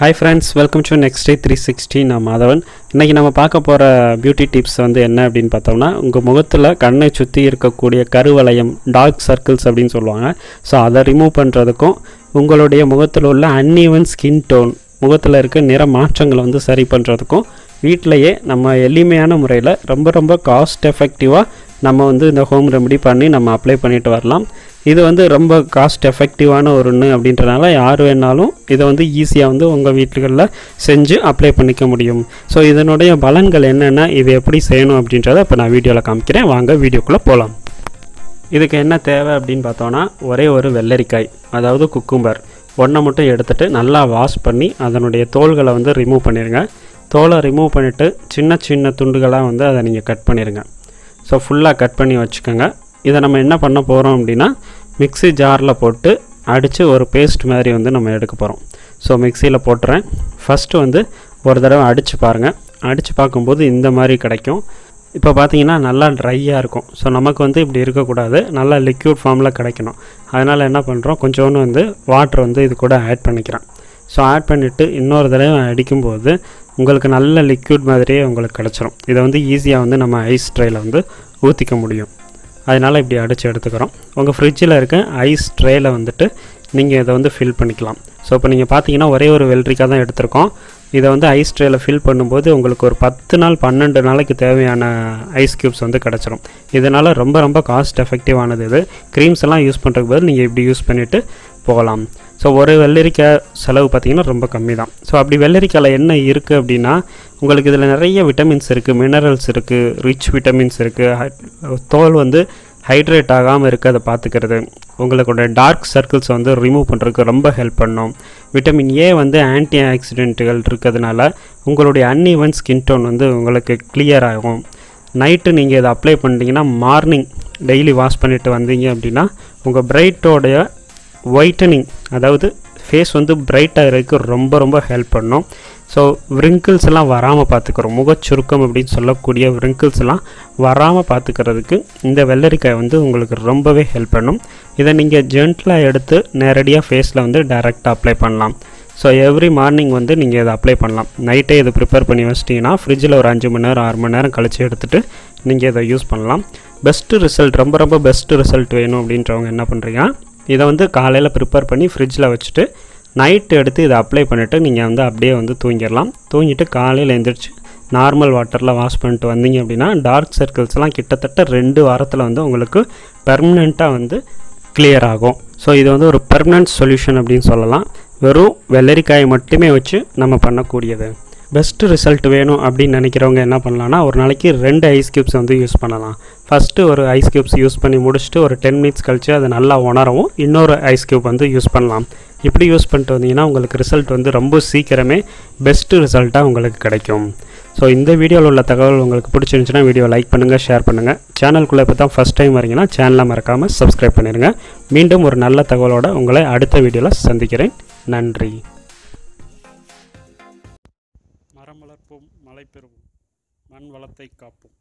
Hi friends welcome to next day three sixty நான் மாதவன். இன்றைக்கி நம்ம பார்க்க போகிற பியூட்டி டிப்ஸ் வந்து என்ன அப்படின்னு பார்த்தோம்னா உங்கள் முகத்தில் கண்ணை சுற்றி இருக்கக்கூடிய கருவளையம் டார்க் சர்க்கிள்ஸ் அப்படின்னு சொல்லுவாங்க. ஸோ அதை ரிமூவ் பண்ணுறதுக்கும் உங்களுடைய முகத்தில் உள்ள அன்இவன் ஸ்கின் டோன் முகத்தில் இருக்க நிற மாற்றங்களை வந்து சரி பண்ணுறதுக்கும் வீட்டிலையே நம்ம எளிமையான முறையில் ரொம்ப ரொம்ப காஸ்ட் எஃபெக்டிவாக நம்ம வந்து இந்த ஹோம் ரெமெடி பண்ணி நம்ம அப்ளை பண்ணிட்டு வரலாம். இது வந்து ரொம்ப காஸ்ட் எஃபெக்டிவான ஒரு ஒன்று அப்படின்றனால யார் வேணாலும் இதை வந்து ஈஸியாக வந்து உங்கள் வீட்டுகளில் செஞ்சு அப்ளை பண்ணிக்க முடியும். ஸோ இதனுடைய பலன்கள் என்னென்ன இது எப்படி செய்யணும் அப்படின்றத இப்போ நான் வீடியோவில் காமிக்கிறேன். வாங்க வீடியோக்குள்ளே போகலாம் இதுக்கு என்ன தேவை அப்படின்னு பார்த்தோன்னா ஒரே ஒரு வெள்ளரிக்காய் அதாவது குக்கும்பர் ஒன்றை மட்டும் எடுத்துகிட்டு நல்லா வாஷ் பண்ணி அதனுடைய தோள்களை வந்து ரிமூவ் பண்ணிடுங்க தோலை ரிமூவ் பண்ணிவிட்டு சின்ன சின்ன துண்டுகளாக வந்து அதை நீங்கள் கட் பண்ணிடுங்க ஸோ ஃபுல்லாக கட் பண்ணி வச்சுக்கோங்க. இதை நம்ம என்ன பண்ண போகிறோம் அப்படின்னா மிக்ஸி ஜாரில் போட்டு அடித்து ஒரு பேஸ்ட் மாதிரி வந்து நம்ம எடுக்க போகிறோம் ஸோ மிக்சியில் போட்டுறேன். ஃபஸ்ட்டு வந்து ஒரு தடவை அடித்து பாருங்கள் அடித்து பார்க்கும்போது இந்த மாதிரி கிடைக்கும். இப்போ பார்த்தீங்கன்னா நல்லா ட்ரையாக இருக்கும். ஸோ நமக்கு வந்து இப்படி இருக்கக்கூடாது. நல்லா லிக்யூட் ஃபார்மில் கிடைக்கணும். அதனால் என்ன பண்ணுறோம் கொஞ்சோண்டு வந்து வாட்டர் வந்து இது கூட ஆட் பண்ணிக்கிறேன். ஸோ ஆட் பண்ணிவிட்டு இன்னொரு தடவை அடிக்கும்போது உங்களுக்கு நல்ல லிக்யூட் மாதிரியே உங்களுக்கு கிடச்சிரும். இதை வந்து ஈஸியாக வந்து நம்ம ஐஸ் ட்ரையில் வந்து ஊற்றிக்க முடியும். அதனால் இப்படி அடித்து எடுத்துக்கிறோம். உங்கள் ஃப்ரிட்ஜில் இருக்க ஐஸ் ட்ரேயில் வந்துட்டு நீங்கள் இதை வந்து ஃபில் பண்ணிக்கலாம். ஸோ இப்போ நீங்கள் பார்த்தீங்கன்னா ஒரே ஒரு வெள்ளரிக்காய் தான் எடுத்திருக்கோம். இதை வந்து ஐஸ் ட்ரேயில் ஃபில் பண்ணும்போது உங்களுக்கு ஒரு பத்து நாள் பன்னெண்டு நாளைக்கு தேவையான ஐஸ் க்யூப்ஸ் வந்து கிடச்சிரும். இதனால் ரொம்ப ரொம்ப காஸ்ட் எஃபெக்டிவானது இது. க்ரீம்ஸ் எல்லாம் யூஸ் பண்ணுறதுக்கு பதில் நீங்கள் இப்படி யூஸ் பண்ணிவிட்டு போகலாம். ஸோ ஒரு வெள்ளரிக்காய் செலவு பார்த்திங்கன்னா ரொம்ப கம்மி தான் ஸோ அப்படி வெள்ளரிக்காயில் என்ன இருக்குது அப்படின்னா உங்களுக்கு இதில் நிறைய விட்டமின்ஸ் இருக்குது மினரல்ஸ் இருக்குது ரிச் விட்டமின்ஸ் இருக்குது தோல் வந்து ஹைட்ரேட் ஆகாமல் இருக்க அதை பார்த்துக்கிறது. உங்களுடைய டார்க் சர்க்கிள்ஸ் வந்து ரிமூவ் பண்ணுறதுக்கு ரொம்ப ஹெல்ப் பண்ணும். விட்டமின் ஏ வந்து ஆன்டி ஆக்சிடென்ட்டுகள் இருக்கிறதுனால உங்களுடைய அன்இவன் ஸ்கின் டோன் வந்து உங்களுக்கு கிளியர் ஆகும். நைட்டு நீங்கள் இதை அப்ளை பண்ணிட்டீங்கன்னா மார்னிங் டெய்லி வாஷ் பண்ணிவிட்டு வந்தீங்க அப்படின்னா உங்கள் பிரைட்டோடைய ஒயிட்டனிங் அதாவது ஃபேஸ் வந்து பிரைட் ஆகிறதுக்கு ரொம்ப ரொம்ப ஹெல்ப் பண்ணும். ஸோ விரிங்கிள்ஸ் எல்லாம் வராமல் பார்த்துக்கிறோம். முகச்சுருக்கம் அப்படின்னு சொல்லக்கூடிய விரிங்கிள்ஸ் எல்லாம் வராமல் பார்த்துக்கிறதுக்கு இந்த வெள்ளரிக்காய் வந்து உங்களுக்கு ரொம்பவே ஹெல்ப் பண்ணும். இதை நீங்கள் ஜென்டலாக எடுத்து நேரடியாக ஃபேஸில் வந்து டைரெக்டாக அப்ளை பண்ணலாம். ஸோ எவ்ரி மார்னிங் வந்து நீங்கள் இதை அப்ளை பண்ணலாம். நைட்டே இதை ப்ரிப்பேர் பண்ணி வச்சிட்டிங்கன்னா ஃப்ரிட்ஜில் ஒரு அஞ்சு மணி நேரம் ஆறு மணி நேரம் கழித்து எடுத்துகிட்டு நீங்கள் இதை யூஸ் பண்ணலாம். பெஸ்ட்டு ரிசல்ட் ரொம்ப ரொம்ப பெஸ்ட்டு ரிசல்ட் வேணும் அப்படின்றவங்க என்ன பண்ணுறீங்க இதை வந்து காலையில் ப்ரிப்பேர் பண்ணி ஃப்ரிட்ஜில் வச்சுட்டு நைட்டு எடுத்து இதை அப்ளை பண்ணிவிட்டு நீங்கள் வந்து அப்படியே வந்து தூங்கிடலாம். தூங்கிட்டு காலையில் எழுந்திரிச்சு நார்மல் வாட்டரில் வாஷ் பண்ணிட்டு வந்தீங்க அப்படின்னா டார்க் சர்க்கிள்ஸ்லாம் கிட்டத்தட்ட ரெண்டு வாரத்தில் வந்து உங்களுக்கு பெர்மனெண்ட்டாக வந்து கிளியர் ஆகும். ஸோ இது வந்து ஒரு பெர்மனன்ட் சொல்யூஷன் அப்படின்னு சொல்லலாம். வெறும் வெள்ளரிக்காயை மட்டுமே வச்சு நம்ம பண்ணக்கூடியது. பெஸ்ட்டு ரிசல்ட் வேணும் அப்படின்னு நினைக்கிறவங்க என்ன பண்ணலான்னா ஒரு நாளைக்கு ரெண்டு ஐஸ் க்யூப்ஸ் வந்து யூஸ் பண்ணலாம். ஃபஸ்ட்டு ஒரு ஐஸ் க்யூப்ஸ் யூஸ் பண்ணி முடிச்சுட்டு ஒரு டென் மினிட்ஸ் கழித்து அதை நல்லா உணரவும் இன்னொரு ஐஸ் க்யூப் வந்து யூஸ் பண்ணலாம். இப்படி யூஸ் பண்ணிட்டு வந்தீங்கன்னா உங்களுக்கு ரிசல்ட் வந்து ரொம்ப சீக்கிரமே பெஸ்ட்டு ரிசல்ட்டாக உங்களுக்கு கிடைக்கும். ஸோ இந்த வீடியோவில் உள்ள தகவல் உங்களுக்கு பிடிச்சிருந்துச்சுன்னா வீடியோ லைக் பண்ணுங்கள் ஷேர் பண்ணுங்கள் சேனலுக்குள்ளே இப்போ தான் ஃபஸ்ட் டைம் வரீங்கன்னா சேனலை மறக்காமல் சப்ஸ்கிரைப் பண்ணிடுங்க. மீண்டும் ஒரு நல்ல தகவலோடு உங்களை அடுத்த வீடியோவில் சந்திக்கிறேன். நன்றி. மரம் வளர்ப்போம் மழை பெறுவோம் மண் வளத்தை காப்போம்.